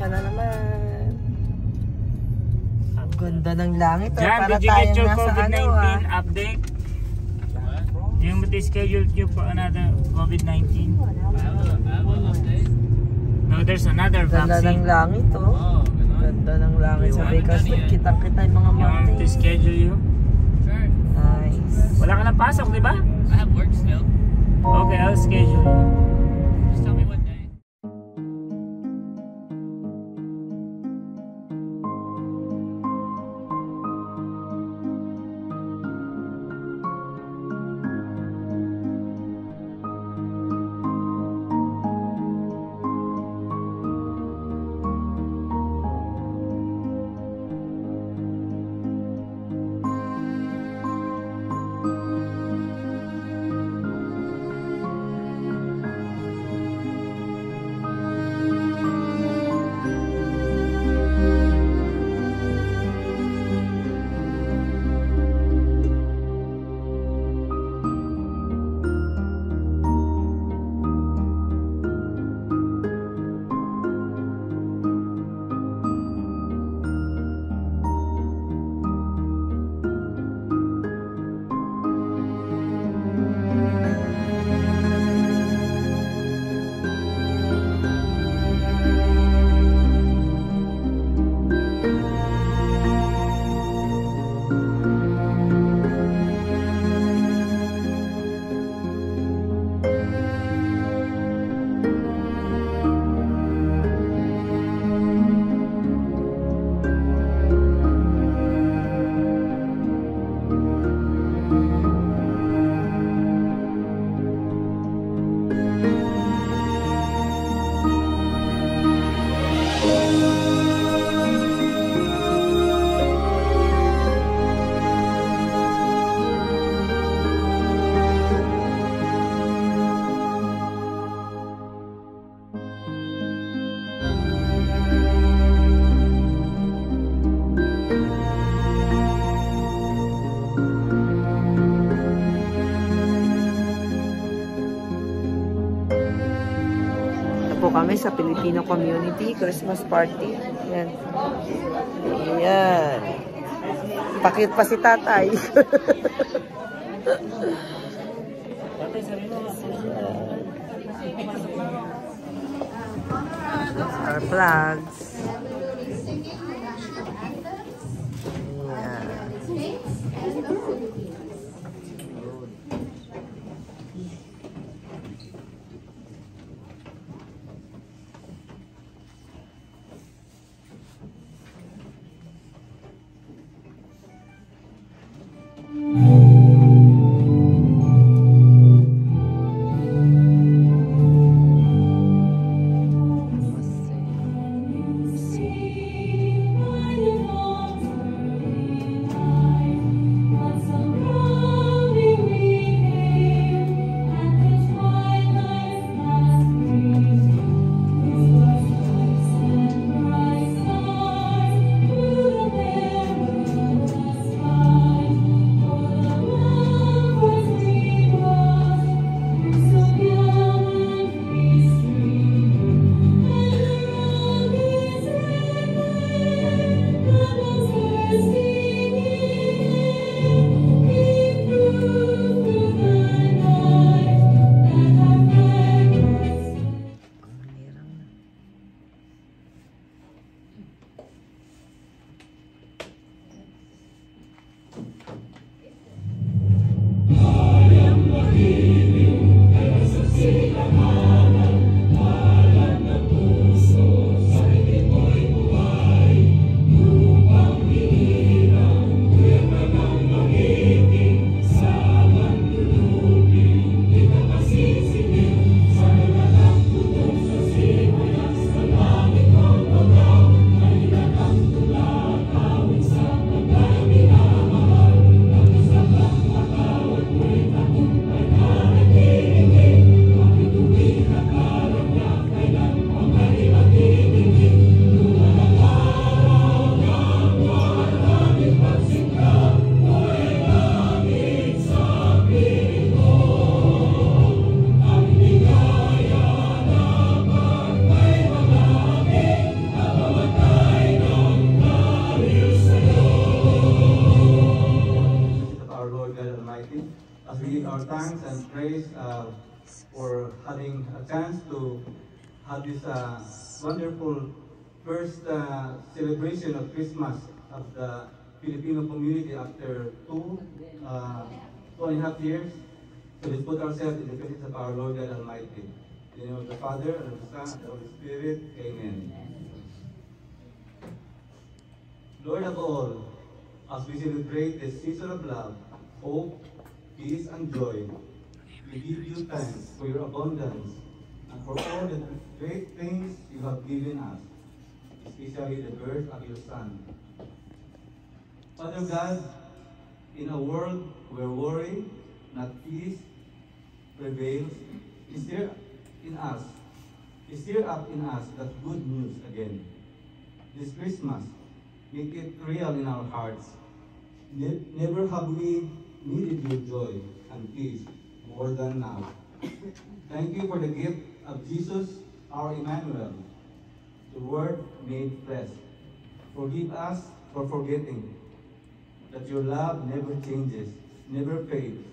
Pasensya na naman. Ang ganda ng langit. Oh, Jan, para did you get your nasa COVID-19 ano ah. update? Do you want to schedule you for another COVID-19? No, there's another Ganda ng langit oh. Ganda ng langit sa Vegas. Kita-kita yung mga You want to mountains. schedule you? Sure. Nice. Wala ka na pasok, di ba? I have work still. Okay, I'll schedule you. Kami sa Filipino Community Christmas Party. Yan. Yan. Pakit pa si tatay. Our flags. Give our thanks and praise uh, for having a chance to have this uh, wonderful first uh, celebration of Christmas of the Filipino community after two, uh, two and a half years. So let's put ourselves in the presence of our Lord God Almighty. In the name of the Father, and of the Son, and the Holy Spirit. Amen. Lord of all, as we celebrate this season of love, hope, peace, and joy, we give you thanks for your abundance and for all the great things you have given us, especially the birth of your Son. Father God, in a world where worry, not peace, prevails, is there in us, is there up in us that good news again. This Christmas, make it real in our hearts. Ne- never have we needed your joy and peace more than now. Thank you for the gift of Jesus, our Emmanuel, the Word made flesh. Forgive us for forgetting that your love never changes, never fades,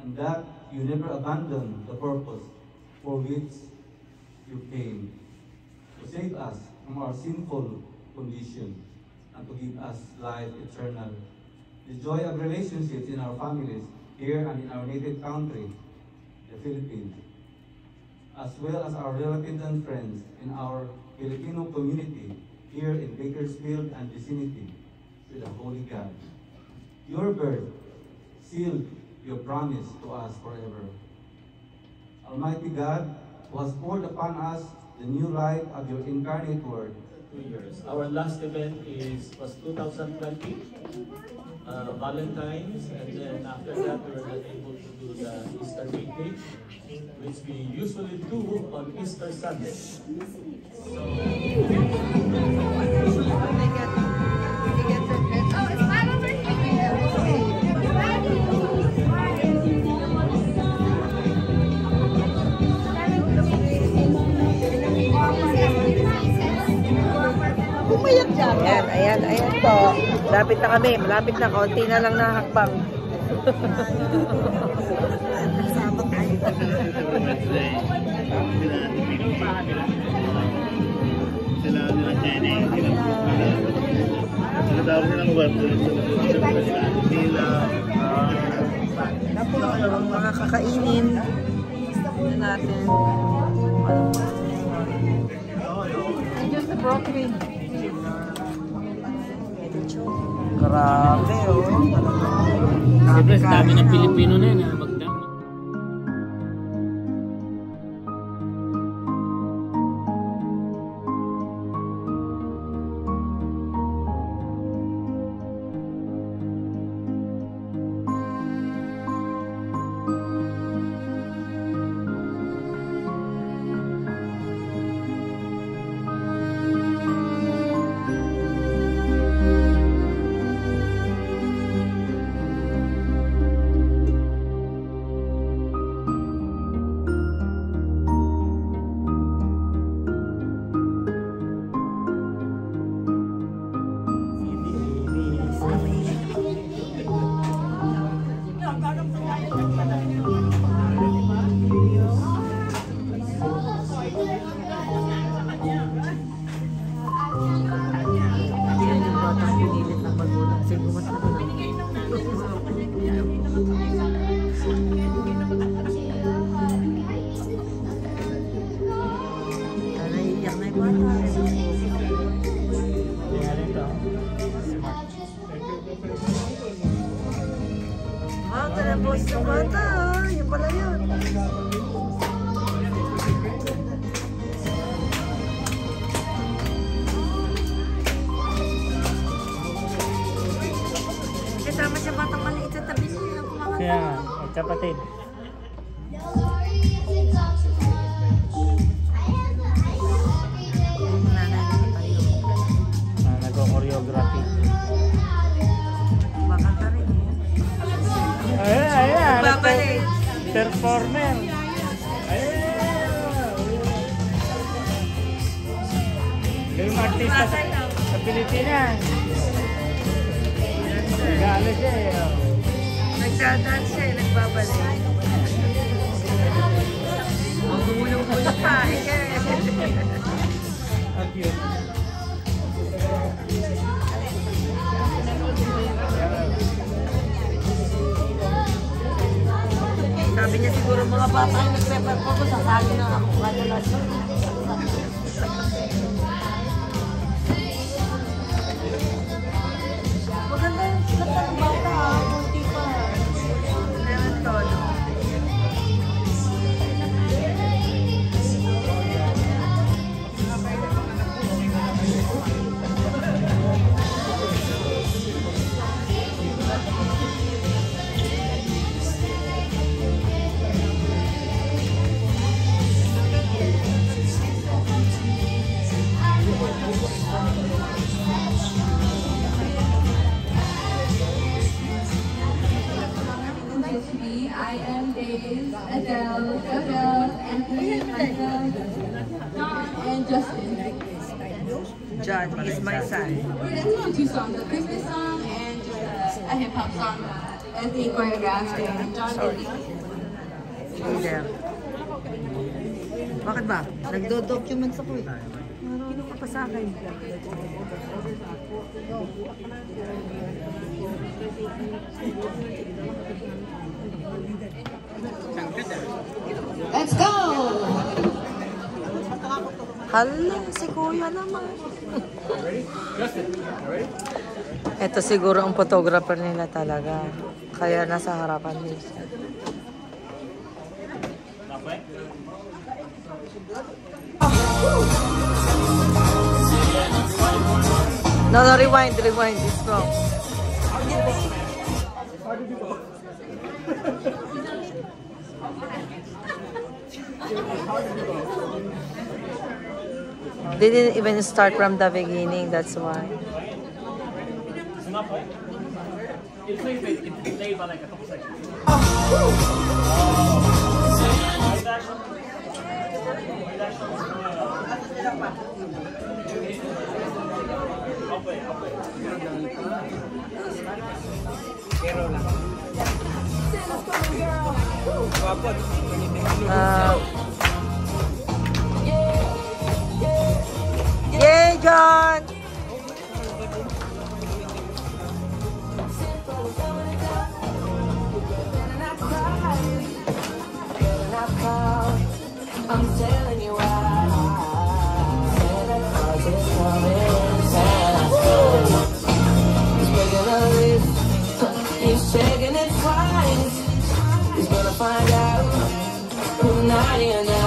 and that you never abandon the purpose for which you came to save us from our sinful condition and to give us life eternal. The joy of relationships in our families here and in our native country, the Philippines, as well as our relatives and friends in our Filipino community here in Bakersfield and vicinity with the Holy God. Your birth sealed your promise to us forever. Almighty God, who has poured upon us the new life of your incarnate word, two years. Our last event is was 2020, uh, Valentine's, and then after that we were able to do the Easter meeting, which we usually do on Easter Sunday. Oh, Malapit na kami. Malapit na. Konti na lang nakakbang. Kasama tayo. Sila nila Jenny, sila sila daw ng web nila Mga kakainin. Ano natin. Just the broccoli. Grabe, oh. Siyempre, dami ng Pilipino na yun. Na nagko-choreography. Baka ka rin. Ayan, ayan. Babalik. Performer. Ayan. Yung artista sa, Pilipinas. Regalo siya eh. Nagdadaan siya, eh, nagbabalik. Ang gumulong-gulong pa. eh. Sabi niya siguro mga bata yung nag-refer ko sasali na ako kadalas. Maganda Adele, Adele, Anthony, Michael, John, and Justin. John is my son. Gonna teach you two songs, a Christmas song and a, a hip hop song. Anthony choreographed and John Leader. Bakit ba? Nagdo-documents ako eh. Kino ka pa sa akin? Let's go! Hala, si Kuya naman. Ito siguro ang photographer nila talaga. Kaya nasa harapan niya siya. No, no, rewind, rewind. It's wrong. They didn't even start from the beginning, that's why. Uh, John! I'm telling you why. He's list. He's gonna find out who's naughty or nice.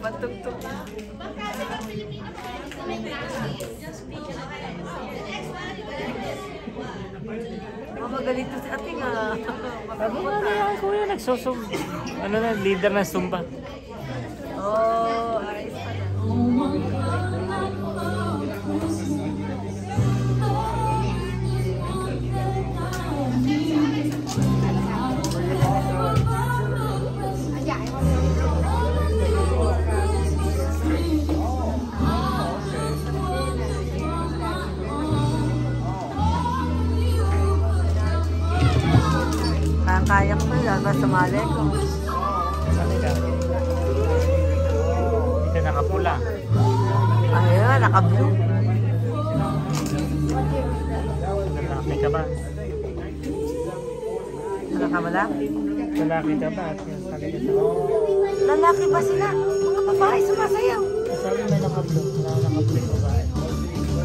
Napatugtog. Mamagalit to si ate nga. Sabi nga na yan, kuya, nagsusum. Ano na, leader ng Zumba. Oh, yan. Basta malay ko. Ka. Ka nakapula. Ayun, naka-blue. Lalaki ka ba? Lalaki ka ba? Yung sabi ka sa Lalaki ba sila? Mga babae sumasayaw. Sabi may naka-blue. Wala naka-blue ka ba?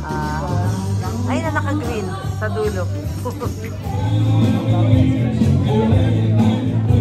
Ah, ay, na naka-green sa dulo.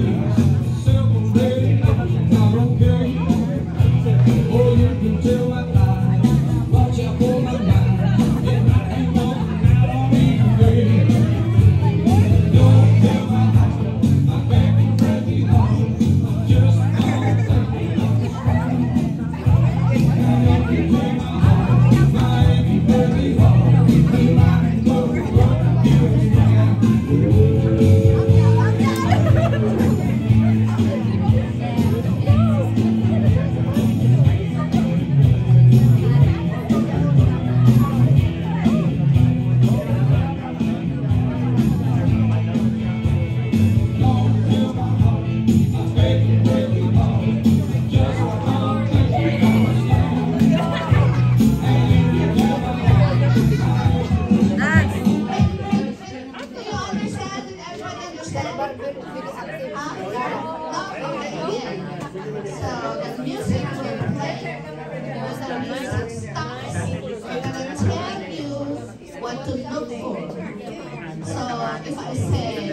if I say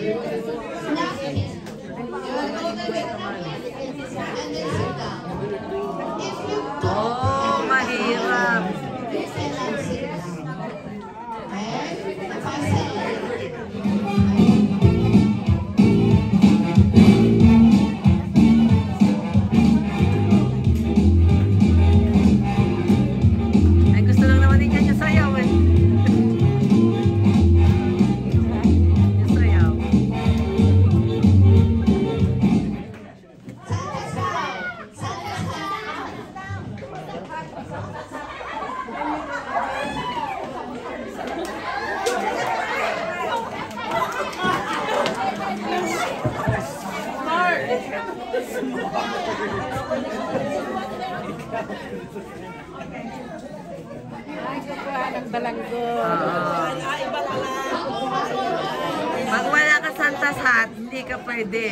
Pag wala ka Santa's hat, hindi ka pwede.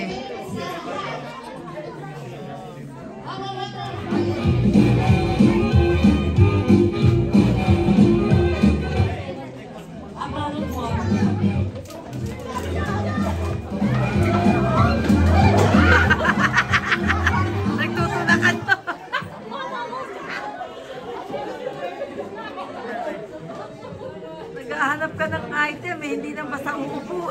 Hindi na basta uupo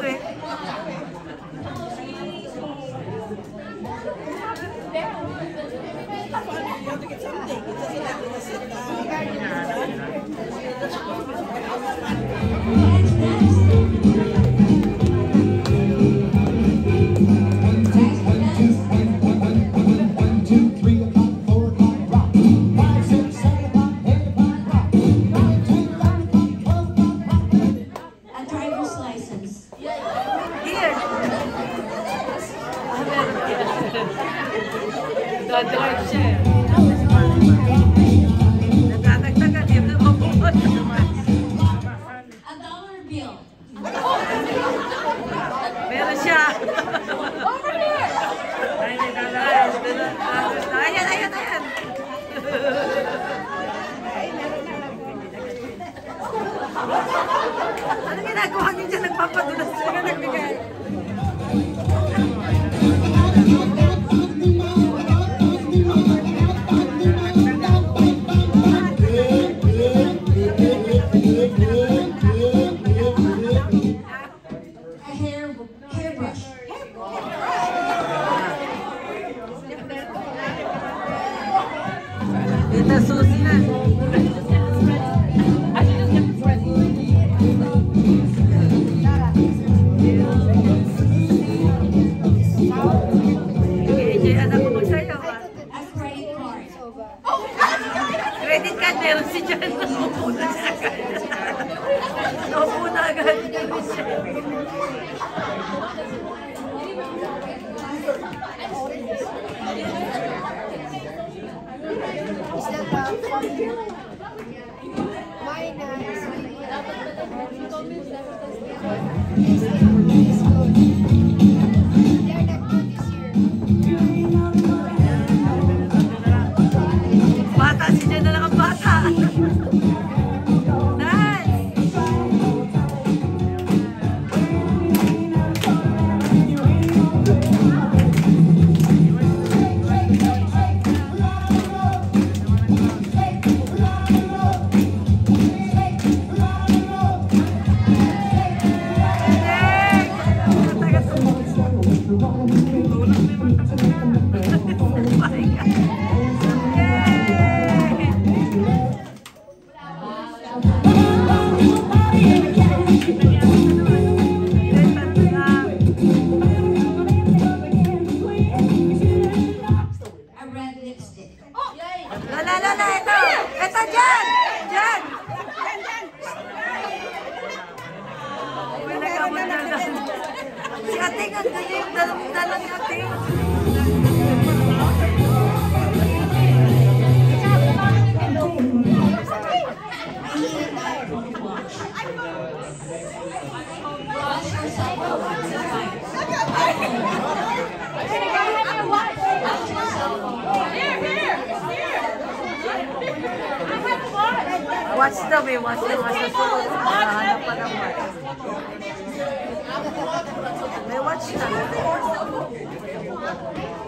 Ano ginagawa niyo dyan? Nagpapadulas たそうですね。Na lang ang Lipstick. Lala, lala, ito! Ito, Watch the way, watch the watch the so nahanap watch.